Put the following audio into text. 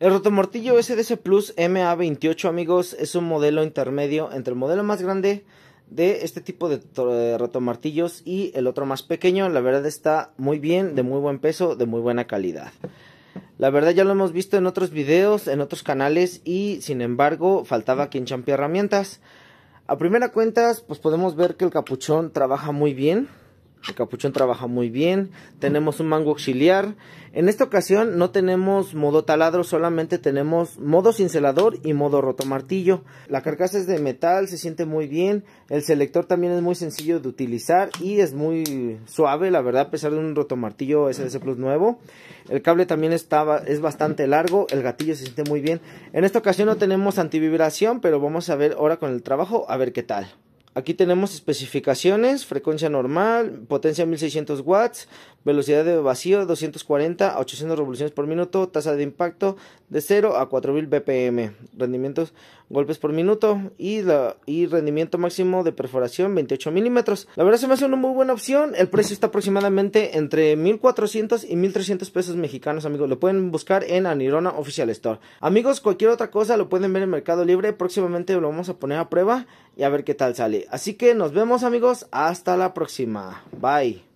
El rotomartillo SDC Plus MA28 amigos es un modelo intermedio entre el modelo más grande de este tipo de rotomartillos y el otro más pequeño. La verdad está muy bien, de muy buen peso, de muy buena calidad. La verdad ya lo hemos visto en otros videos, en otros canales y sin embargo faltaba quien champie herramientas. A primera cuentas pues podemos ver que el capuchón trabaja muy bien. El capuchón trabaja muy bien. Tenemos un mango auxiliar. En esta ocasión no tenemos modo taladro, solamente tenemos modo cincelador y modo rotomartillo. La carcasa es de metal, se siente muy bien. El selector también es muy sencillo de utilizar y es muy suave, la verdad, a pesar de un rotomartillo SDC Plus nuevo. El cable también estaba, es bastante largo, el gatillo se siente muy bien. En esta ocasión no tenemos antivibración, pero vamos a ver ahora con el trabajo, a ver qué tal. Aquí tenemos especificaciones, frecuencia normal, potencia 1600 watts, velocidad de vacío 240 a 800 revoluciones por minuto, tasa de impacto de 0 a 4000 bpm, rendimientos golpes por minuto y, la, y rendimiento máximo de perforación 28 milímetros. La verdad se me hace una muy buena opción, el precio está aproximadamente entre 1400 y 1300 pesos mexicanos amigos, lo pueden buscar en Anirona Official Store. Amigos, cualquier otra cosa lo pueden ver en Mercado Libre, próximamente lo vamos a poner a prueba y a ver qué tal sale. Así que nos vemos amigos, hasta la próxima. Bye.